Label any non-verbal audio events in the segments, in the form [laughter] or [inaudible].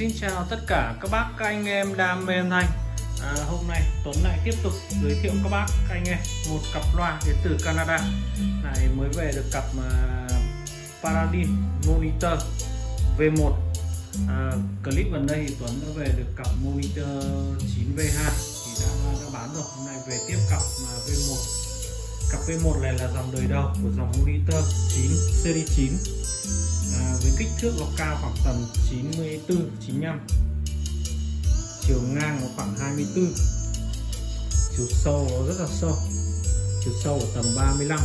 Xin chào tất cả các bác, các anh em đam mê âm thanh. À, Hôm nay Tuấn lại tiếp tục giới thiệu các bác, các anh em Một cặp loa đến từ Canada. Này mới về được cặp uh, Paradin Monitor V1 à, Clip gần đây thì Tuấn đã về được cặp Monitor 9V2 Thì đã, đã bán rồi, hôm nay về tiếp cặp à, uh, V1 Cặp V1 này là dòng đời đầu của dòng Monitor 9 Series 9 à, với kích thước nó cao khoảng tầm 94 95 chiều ngang nó khoảng 24 chiều sâu nó rất là sâu. Chiều sâu ở tầm 35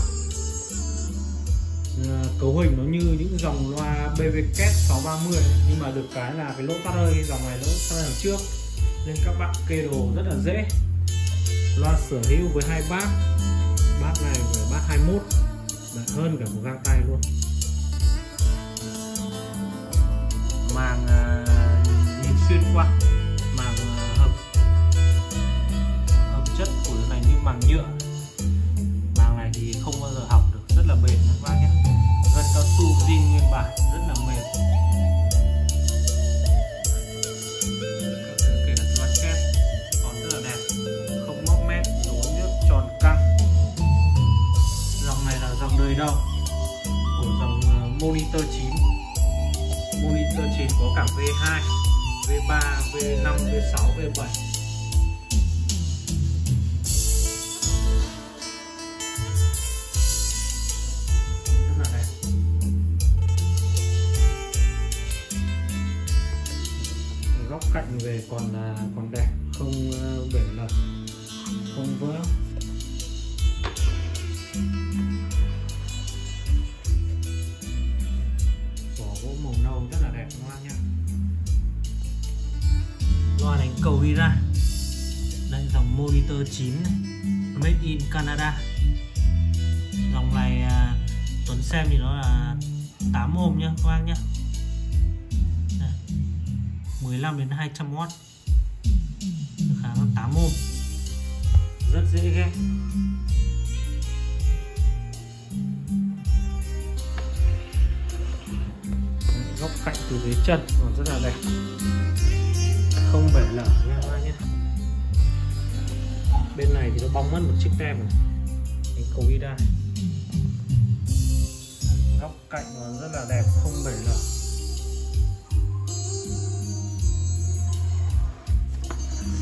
à, cấu hình nó như những dòng loa BVK 630 nhưng mà được cái là cái lỗ phát hơi dòng này lỗ tắt đằng trước. Nên các bạn kê đồ rất là dễ. Loa sở hữu với hai bát. Bát này với bát 21 đạt hơn cả một găng tay luôn. Màng ờ, nhìn xuyên qua, màng ờ, hợp hợp chất của cái này như màng nhựa. Màng này thì không bao giờ hỏng được, rất là bền các bác nhé. Gân cao su, zin, nguyên bản. 会浪费 thứ. Ra. Đây dòng monitor 9 này. Made in Canada. Dòng này à, Tuấn xem thì nó là 8 ohm nhá các bác nhé 15 đến 200W được kháng là 8 ohm. Rất dễ ghép góc cạnh từ dưới chân còn rất là đẹp bảy lở nha. Các nhé. Bên này thì nó bong mất một chiếc tem này cái cầu đi đai góc cạnh còn rất là đẹp, không bể lở.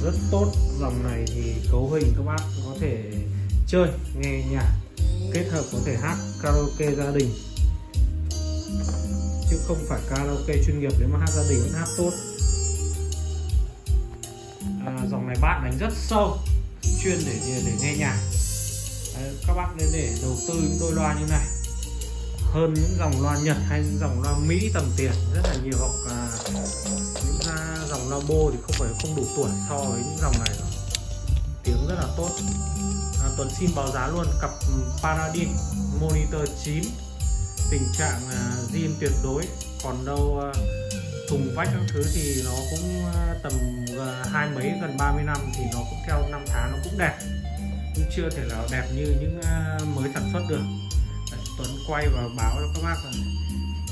Rất tốt, dòng này thì cấu hình các bác có thể chơi, nghe nhạc, kết hợp có thể hát karaoke gia đình. Chứ không phải karaoke chuyên nghiệp, nếu mà hát gia đình vẫn hát tốt dòng này bát đánh rất sâu chuyên để để nghe nhạc. Đấy, các bác nên để đầu tư những đôi loa như này. Hơn những dòng loa Nhật hay những dòng loa Mỹ tầm tiền rất là nhiều hoặc à, những à, dòng loa bô thì không phải không đủ tuổi so với những dòng này rồi. tiếng rất là tốt. À, Tuấn xin báo giá luôn cặp Paradin Monitor 9 tình trạng à, zin tuyệt đối còn đâu à, cùng thùng vách các thứ thì nó cũng ờ, tầm ờ, hai mấy gần 30 năm thì nó cũng theo năm tháng nó cũng đẹp. Nhưng chưa thể nào đẹp như những ờ, mới sản xuất được. Đấy, Tuấn quay và báo cho các bác là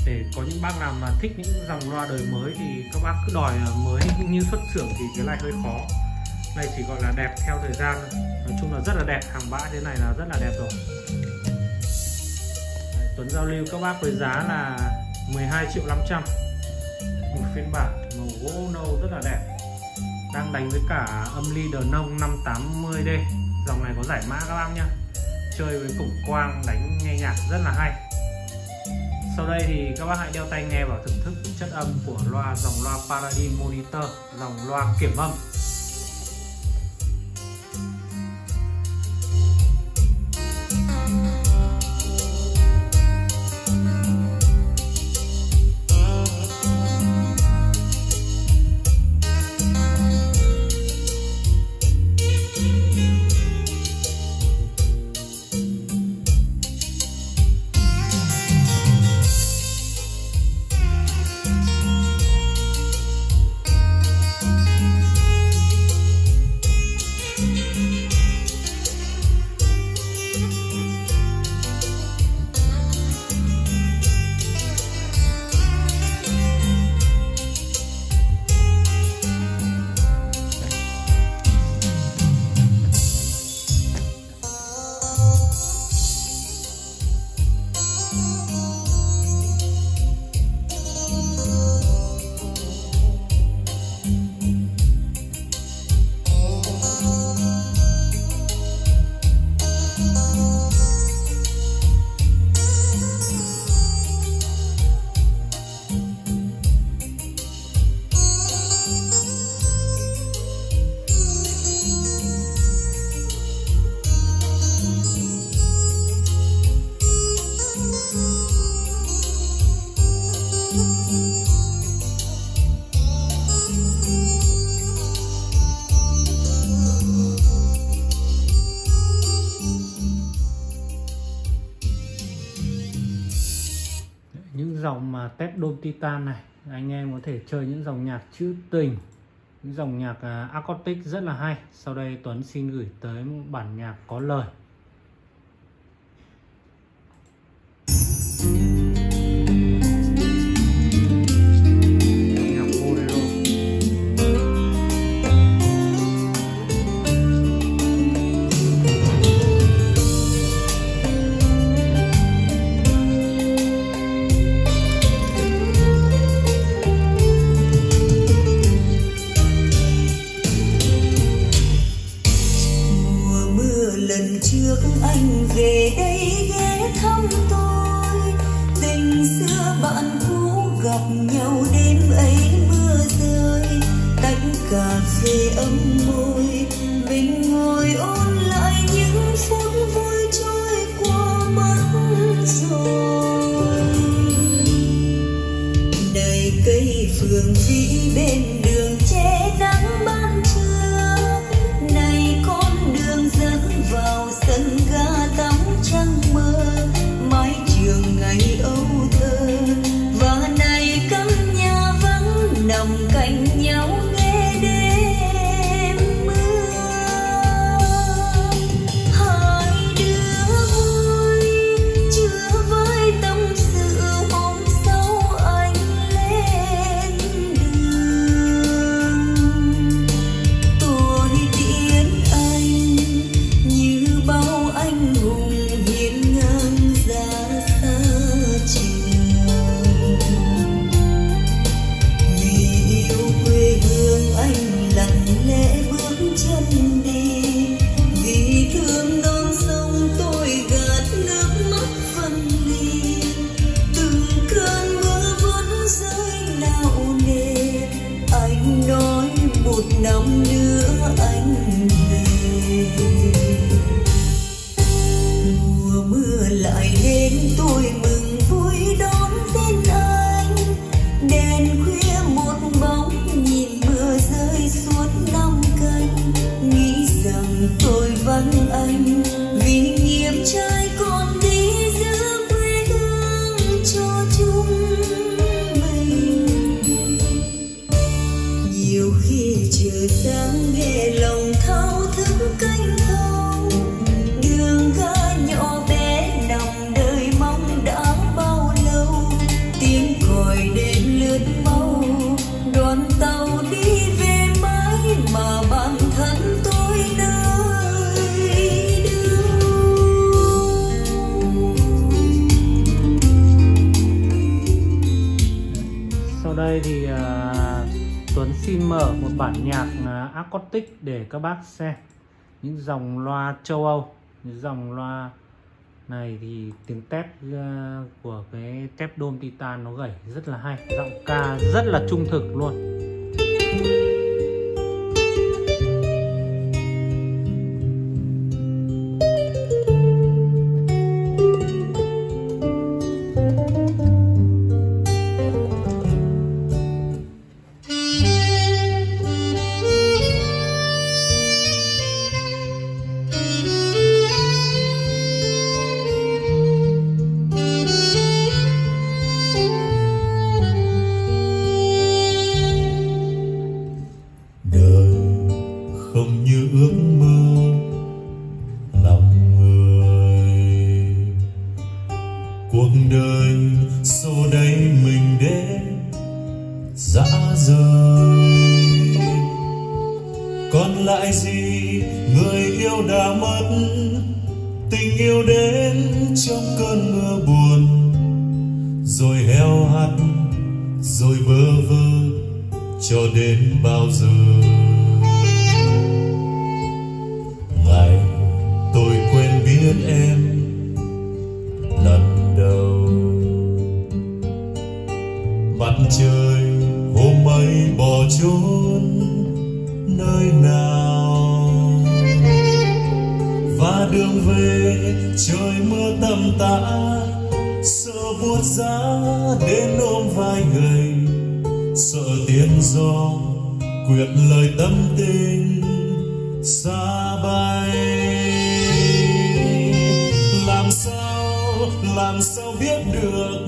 để có những bác nào mà thích những dòng loa đời mới thì các bác cứ đòi mới [laughs] như xuất xưởng thì cái này hơi khó. Này chỉ gọi là đẹp theo thời gian nói chung là rất là đẹp hàng bãi thế này là rất là đẹp rồi. Tuấn giao lưu các bác với giá là 12 triệu 500 một phiên bản màu gỗ nâu rất là đẹp. Đang đánh với cả âm ly đờ nông 580D dòng này có giải mã các bác nhá. Chơi với cổng quang đánh nghe nhạc rất là hay. Sau đây thì các bác hãy đeo tai nghe vào thưởng thức chất âm của loa dòng loa Paradigm Monitor, dòng loa kiểm âm. Test mà tép đôm titan này. Anh em có thể chơi những dòng nhạc trữ tình, những dòng nhạc à, acoustic rất là hay. Sau đây Tuấn xin gửi tới bản nhạc có lời. vì tôi đây bản nhạc à, acoustic để các bác xem. Những dòng loa châu Âu, những dòng loa này thì tiếng tép à, của cái tép đôm titan nó gảy rất là hay. Giọng ca rất là trung thực luôn. Còn lại gì? Người yêu đã mất, tình yêu đến trong cơn mưa buồn. Rồi heo hắt, rồi bơ vơ, cho đến bao giờ? Ngày tôi quên biết em lần đầu. Mặt trời hôm ấy bỏ trốn nơi nào. Và đường về, trời mưa tầm tã sợ buốt giá đến ôm vai gầy. Sợ tiếng gió quyệt lời tâm tình, xa bay. Làm sao làm sao biết được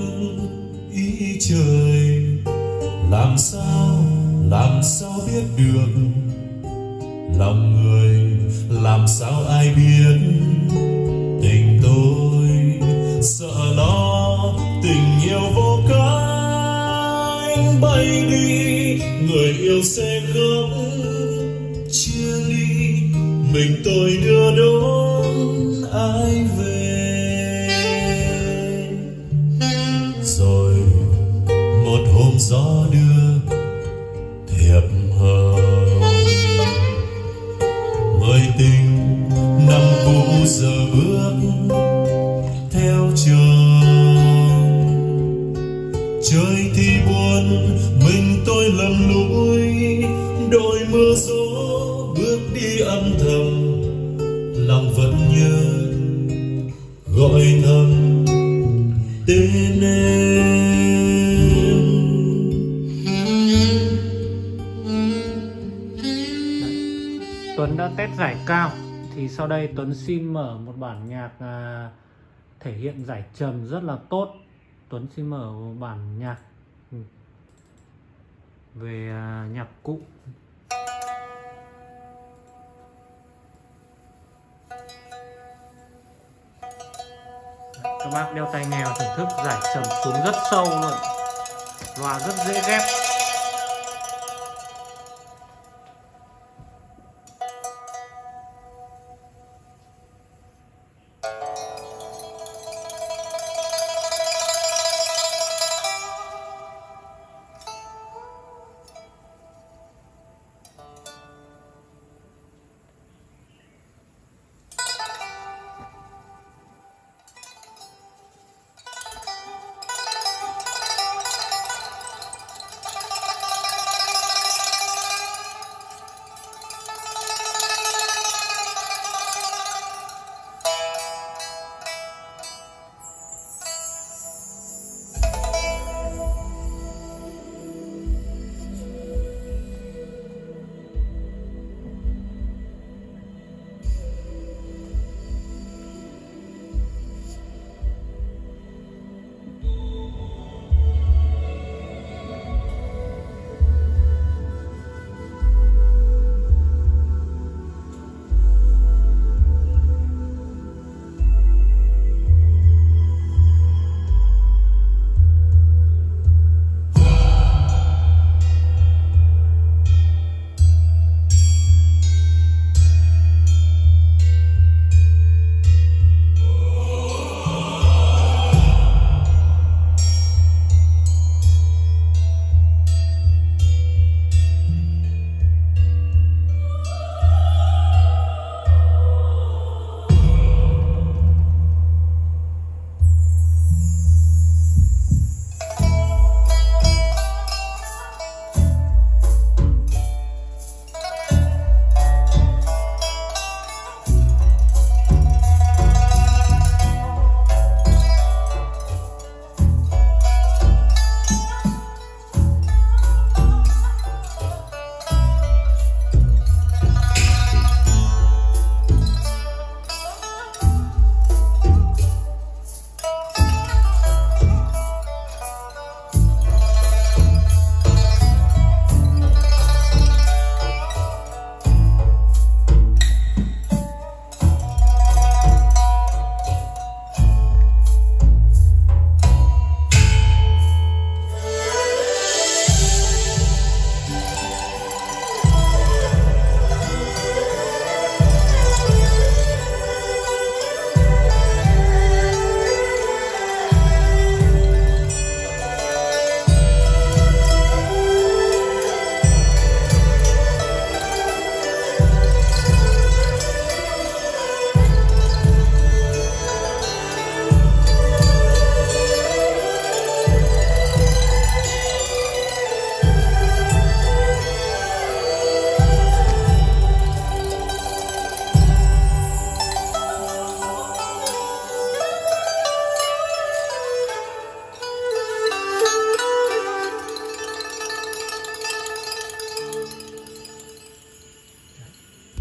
ý ý trời? Làm sao làm sao biết được lòng người làm sao ai biết? Tình tôi sợ lo, tình yêu vô cánh bay đi, người yêu sẽ khóc chia ly. Mình tôi đưa đón ai về? Rồi một hôm gió tên em Tuấn đã test giải cao thì sau đây Tuấn xin mở một bản nhạc à, thể hiện giải trầm rất là tốt. Tuấn xin mở một bản nhạc ừ, về à, nhạc cụ. Các bác đeo tai nghe và thưởng thức giải trầm xuống rất sâu luôn. Loa rất dễ ghép.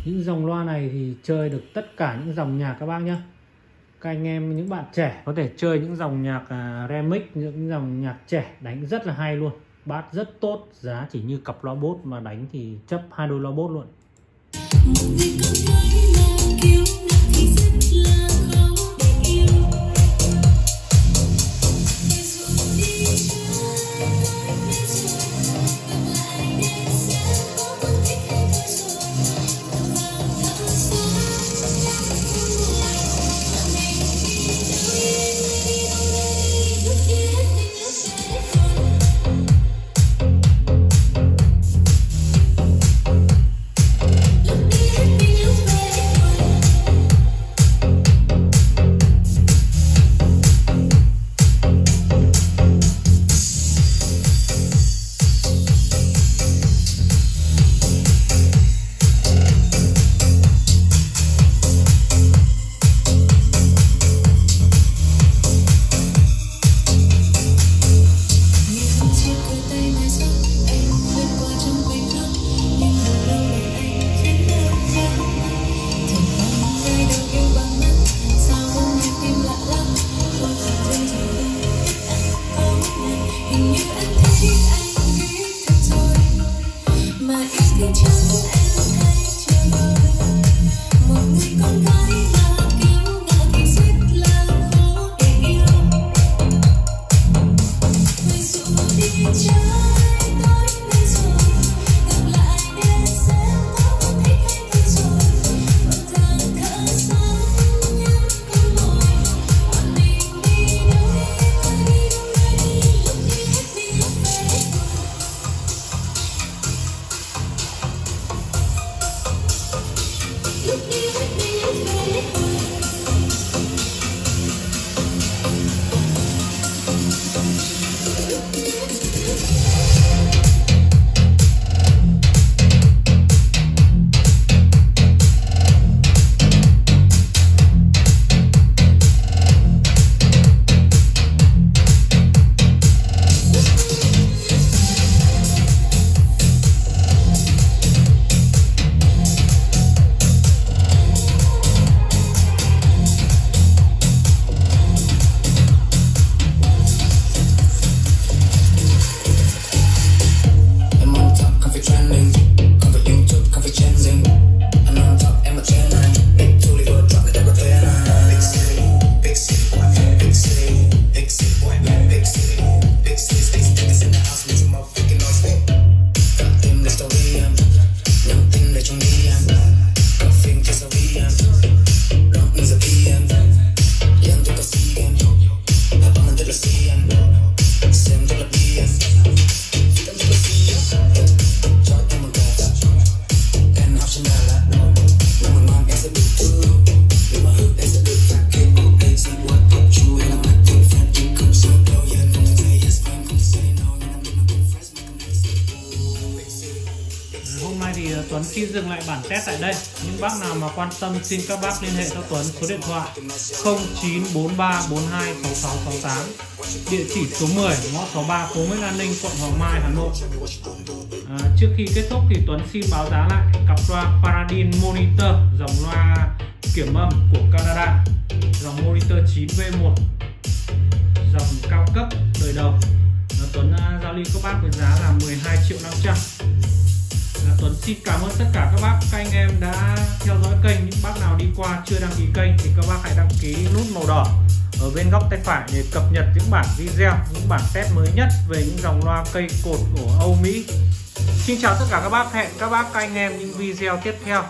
Những dòng loa này thì chơi được tất cả những dòng nhạc các bác nhé các anh em, những bạn trẻ có thể chơi những dòng nhạc à, remix, những dòng nhạc trẻ đánh rất là hay luôn. Bát rất tốt, giá chỉ như cặp loa bốt mà đánh thì chấp hai đôi loa bốt luôn. Quan tâm xin các bác liên hệ cho Tuấn số điện thoại 0943426668 Địa chỉ số 10 ngõ 63 phố Nguyễn An Ninh, quận Hoàng Mai, Hà Nội. À, Trước khi kết thúc thì Tuấn xin báo giá lại cặp loa Paradin Monitor dòng loa kiểm âm của Canada. Dòng Monitor 9V1 dòng cao cấp đời đầu Tuấn à, giao lưu các bác với giá là 12 triệu 500 là Tuấn. Xin cảm ơn tất cả các bác. Các anh em đã theo dõi kênh. Những bác nào đi qua chưa đăng ký kênh thì các bác hãy đăng ký nút màu đỏ ở bên góc tay phải để cập nhật những bản video, những bản test mới nhất về những dòng loa cây cột của Âu Mỹ. Xin chào tất cả các bác. Hẹn các bác, các anh em những video tiếp theo.